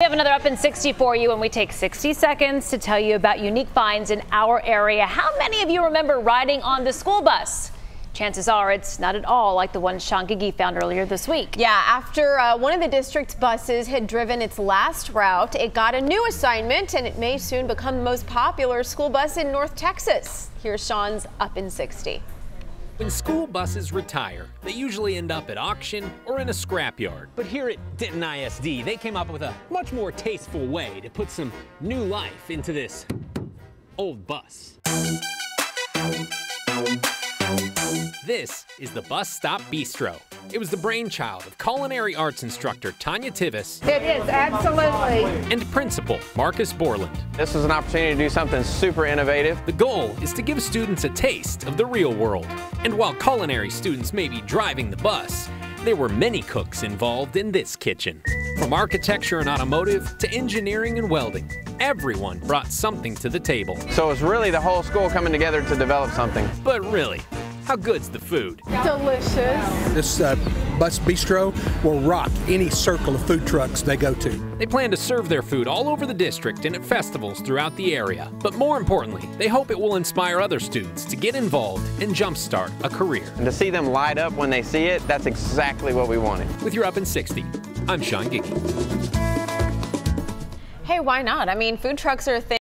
We have another Up in 60 for you, and we take 60 seconds to tell you about unique finds in our area. How many of you remember riding on the school bus? Chances are it's not at all like the one Sean Giggy found earlier this week. Yeah, after uh, one of the district's buses had driven its last route, it got a new assignment and it may soon become the most popular school bus in North Texas. Here's Sean's Up in 60. When school buses retire, they usually end up at auction or in a scrapyard. But here at Denton ISD, they came up with a much more tasteful way to put some new life into this old bus. This is the Bus Stop Bistro. It was the brainchild of culinary arts instructor Tanya Tivis. It is, absolutely. And principal Marcus Borland. This is an opportunity to do something super innovative. The goal is to give students a taste of the real world. And while culinary students may be driving the bus, there were many cooks involved in this kitchen. From architecture and automotive to engineering and welding, everyone brought something to the table. So it's really the whole school coming together to develop something. But really, how good's the food? Delicious. This uh, bus bistro will rock any circle of food trucks they go to. They plan to serve their food all over the district and at festivals throughout the area. But more importantly, they hope it will inspire other students to get involved and jumpstart a career. And to see them light up when they see it, that's exactly what we wanted. With your Up in 60, I'm Sean Giggy. Hey, why not? I mean, food trucks are a thing.